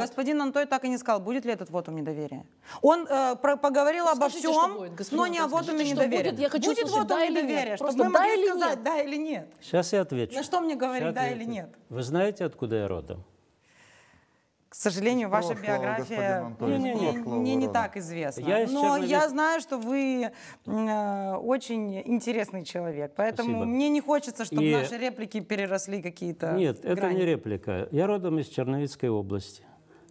Господин Антой так и не сказал, будет ли этот вотум недоверия. Он э, про- поговорил Ну, обо скажите, всем, будет, но не о вотуме недоверия. будет, я хочу будет услышать, вотум да или нет. недоверия, чтобы мы да могли или сказать, нет? да или нет. Сейчас я отвечу. На что мне говорить, Сейчас да или нет? Вы знаете, откуда я родом? К сожалению, ваша прошлого, биография мне, прошлого мне не рода. так известна. Я Но Черновец- я знаю, что вы э, очень интересный человек, поэтому Спасибо. мне не хочется, чтобы И- наши реплики переросли какие-то Нет, это грани. не реплика. Я родом из Черновицкой области.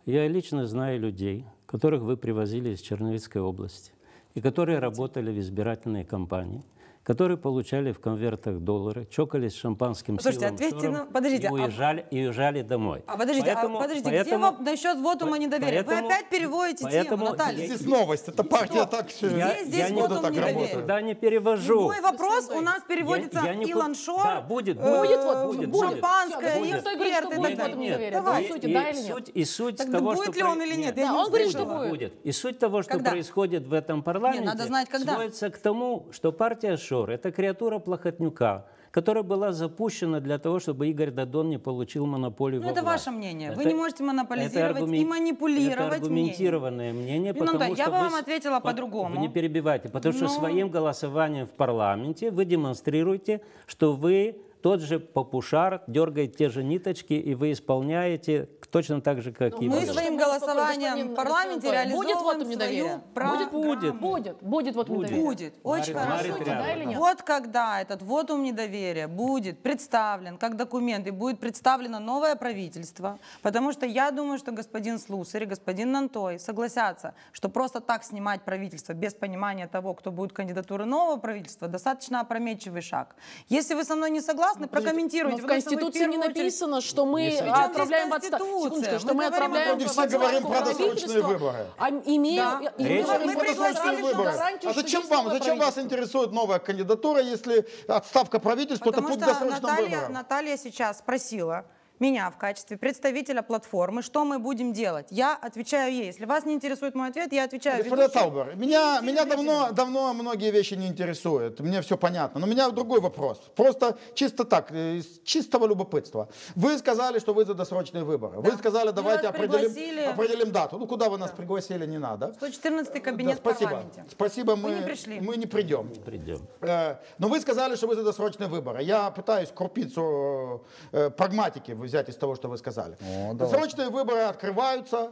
Я лично знаю людей, которых вы привозили из Черновицкой области, и которые работали в избирательной кампании, которые получали в конвертах доллары, чокались с шампанским Слушайте, силам ответьте Шором на- подождите, и а- уезжали, и уезжали домой. А подождите, Поэтому- а подождите, поэтому- где вы насчет вотума недоверия? поэтому- вы опять переводите поэтому тему, Наталья. Здесь новость, это партия так... Здесь- Я, здесь я не вотум так недоверия. Туда не перевожу. Любой вопрос у нас переводится Я- я не Илон Шор, Да, будет, э, будет, вот, будет. шампанское, и будет так далее. Давай. Сути, да или нет? суть, и суть того, будет что ли он или нет? Да, Я не он говорит, что будет. будет. И суть того, что происходит в этом парламенте, сводится к тому, что партия Шор – это креатура Плохотнюка, которая была запущена для того, чтобы Игорь Дадон не получил монополию Ну, это власть. ваше мнение. Вы Это- не можете монополизировать аргумен- и манипулировать Это аргументированное мнение, Юрий потому Антонович, я что бы вы вам с- ответила по- по-другому. Вы не перебивайте, потому что Ну. своим голосованием в парламенте вы демонстрируете, что вы тот же попушар, дергаете те же ниточки, и вы исполняете точно так же, как и Мы вы. своим голосованием в парламенте Анатолий, Будет недоверия? свою программу. Будет. Будет, будет вот недоверие. Будет. Очень Марит- хорошо. Марит Да или рядом. нет? Вот когда этот вотум недоверия будет представлен как документ и будет представлено новое правительство, потому что я думаю, что господин Слусарь и господин Нантой согласятся, что просто так снимать правительство без понимания того, кто будет кандидатурой нового правительства, достаточно опрометчивый шаг. Если вы со мной не согласны, прокомментируйте. Но в Конституции не написано, что мы отправляем в отставку. Конституция? что Мы мы отправляем все отставку говорим про досрочные выборы. а имеем, Да. Речь- Мы пригласили что выборы. гарантию, А зачем вам, зачем вас интересует новая кандидатура, если отставка правительства, это Потому путь к что досрочным Наталья, выборам? Наталья сейчас спросила меня в качестве представителя платформы, что мы будем делать. Я отвечаю ей. Если вас не интересует мой ответ, я отвечаю. Господа ведущей Таубер, меня, меня давно, давно многие вещи не интересуют, мне все понятно. Но у меня другой вопрос, просто чисто так, э, из чистого любопытства. Вы сказали, что вы за досрочные выборы. Вы сказали, давайте определим, пригласили. определим дату. Ну, куда вы нас пригласили, не надо. 114 кабинет Да, в спасибо. парламенте. Спасибо, мы, не пришли. мы не придем. Придем. Э, Но вы сказали, что вы за досрочные выборы. Я пытаюсь крупицу э, прагматики взять из того, что вы сказали. О, давай. Досрочные выборы открываются э,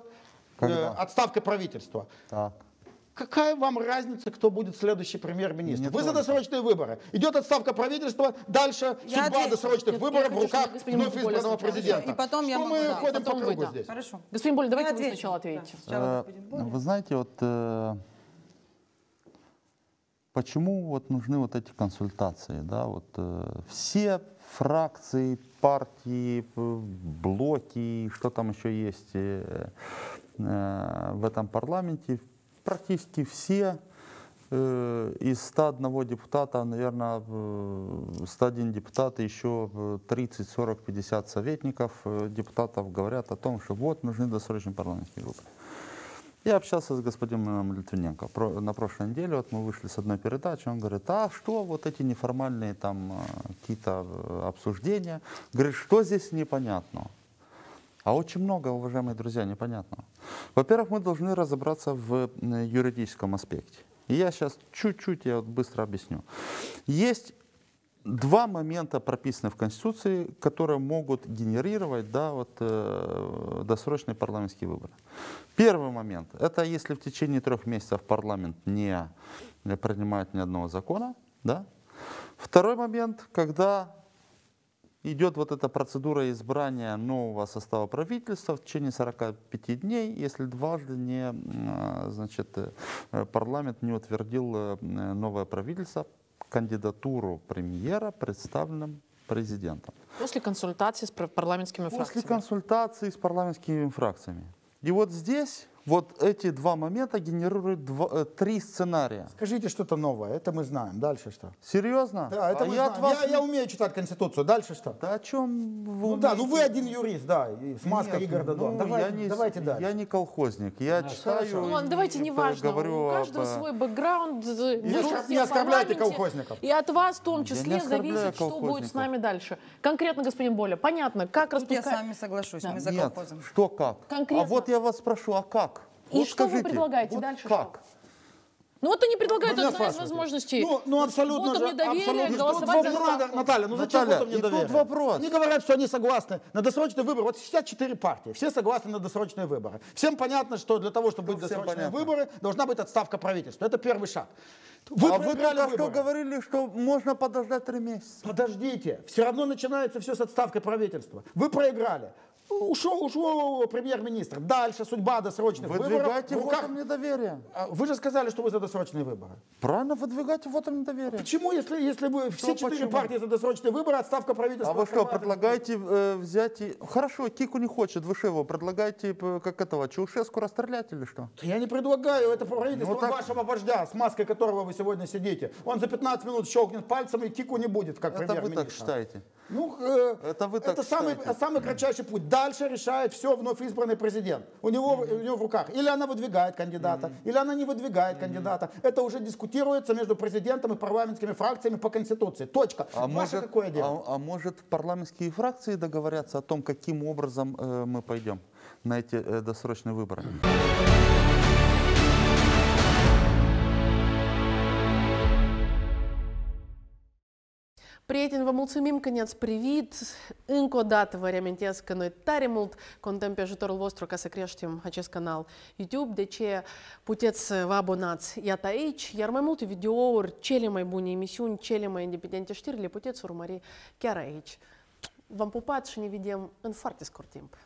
Когда? отставкой правительства. Так. Какая вам разница, кто будет следующий премьер-министр? Вы за досрочные выборы. Идет отставка правительства, дальше Я судьба отвечу. досрочных я выборов в хочу, руках вновь избранного сначала. президента. И потом я Что могу, мы да, ходим потом по вы, кругу да. здесь? Хорошо. Господин Боль, давайте Я вы отвечу. сначала Да, ответите. сначала Э, господин Боль. Вы знаете, вот э, почему вот нужны вот эти консультации, да, вот э, все фракции, партии, блоки, что там еще есть э, э, в этом парламенте, практически все э, из 101 депутата, наверное, э, 101 депутат еще э, 30, 40, 50 советников э, депутатов говорят о том, что вот нужны досрочные парламентские выборы. Я общался с господином Литвиненко на прошлой неделе, вот мы вышли с одной передачи, он говорит, а что вот эти неформальные там э, какие-то э, обсуждения, говорит, что здесь непонятно? А очень много, уважаемые друзья, непонятного. Во-первых, мы должны разобраться в э, юридическом аспекте. И я сейчас чуть-чуть, я вот быстро объясню. Есть два момента прописаны в Конституции, которые могут генерировать да, вот, э, досрочные парламентские выборы. Первый момент – это если в течение трех месяцев парламент не принимает ни одного закона. Да? Второй момент, когда идет вот эта процедура избрания нового состава правительства в течение 45 дней, если дважды не, м, значит, э, парламент не утвердил э, новое правительство, кандидатуру премьера, представленным президентом. После консультации с пар- парламентскими После фракциями. консультации с парламентскими фракциями. И вот здесь Вот эти два момента генерируют два- э, три сценария. Скажите что-то новое, это мы знаем. Дальше что? Серьезно? Да, это А мы я знаем. вас Я, не- я умею читать Конституцию. Дальше что? Да о чем вы Ну да, ну вы один юрист, да, и с маской Нет, Игорь Дадон. ну, давайте, я не, давайте дальше. Я не колхозник, я читаю. хорошо. Ну давайте неважно. Говорю У каждого об, э, свой бэкграунд. Не не оскорбляйте колхозников. И от вас в том не числе зависит, что будет с нами дальше. Конкретно, господин Боля, понятно, как Тут я с распускать... вами соглашусь, Да. мы за Нет, колхозом. что как? Конкретно. А вот я вас спрошу, а как? И Вот что вы скажите, предлагаете вот дальше, Как? Ну вот они предлагают Вы меня одна из возможностей. Ну, ну абсолютно Вотум же, недоверия, абсолютно. голосовать за Тут вопрос. Наталья, ну зачем Наталья, и тут недоверия? вопрос. Они говорят, что они согласны на досрочные выборы. Вот 64 партии, все согласны на досрочные выборы. Всем понятно, что для того, чтобы быть Ну, всем досрочные понятно. выборы, должна быть отставка правительства. Это первый шаг. Вы а вы что говорили, что можно подождать три месяца. Подождите, все равно начинается все с отставкой правительства. Вы проиграли. Ушел, ушел премьер-министр. Дальше судьба досрочных выборов. Выдвигайте в руках- вотом недоверия. А Вы же сказали, что вы за досрочные выборы. Правильно, выдвигайте вотом недоверия. Почему, если, если вы все четыре почему? партии за досрочные выборы, отставка правительства? А вы что, предлагаете э, взять и... Хорошо, Кику не хочет, вы что его предлагаете, п- как этого, Чаушеску расстрелять или что? Я не предлагаю, это правительство Ну так- вашего вождя, с маской которого вы сегодня сидите. Он за 15 минут щелкнет пальцем и кику не будет, как Это вы премьер-министр. так считаете? Ну, э, Это вы так самый, считаете? самый кратчайший путь. Дальше решает все вновь избранный президент. У него, у него в руках. Или она выдвигает кандидата, или она не выдвигает кандидата. Это уже дискутируется между президентом и парламентскими фракциями по Конституции. Точка. А Ваше может, какое дело? а- а может парламентские фракции договорятся о том, каким образом э, мы пойдем на эти э, досрочные выборы? Prieteni, vă mulțumim că ne-ați privit. Încă o dată vă reamintesc că noi tare mult contăm pe ajutorul vostru ca să creștem acest canal YouTube, de ce puteți să vă abonați iată aici, iar mai multe videouri, cele mai bune emisiuni, cele mai independente știri le puteți urmări chiar aici. V-am pupat și ne vedem în foarte scurt timp.